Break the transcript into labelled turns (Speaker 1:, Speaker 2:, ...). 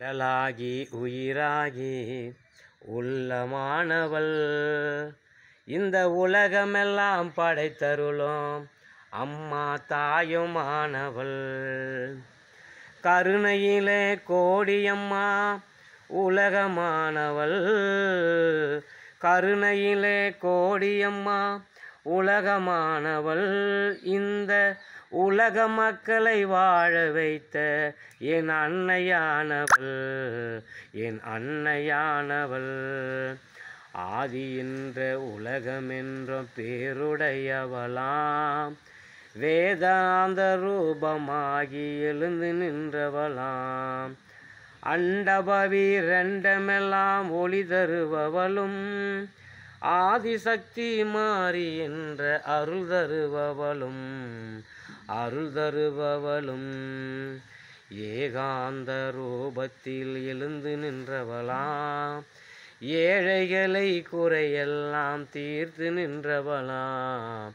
Speaker 1: உடலாகி உயிராகி உள்ளமானவள். இந்த உலகமெல்லாம் படைத்தருளும் அம்மா தாயுமானவள். கருணையிலே கோடியம்மா உலகமானவள். கருணையிலே கோடியம்மா உலகமானவள். இந்த உலக மக்களை வாழ வைத்த என் அன்னையானவள் என் அன்னையானவள். ஆதி என்ற உலகமென்ற பேருடையவளாம். வேதாந்த ரூபமாகி எழுந்து நின்றவளாம். அண்டபவி ரெண்டமெல்லாம் ஒளி தருபவளும். ஆதிசக்தி மாறி என்ற அருள் தருபவளும் அருள் தருபவளும். ஏகாந்த ரூபத்தில் எழுந்து நின்றவளாம் ஏழைகளை குறையெல்லாம் தீர்த்து நின்றவளாம்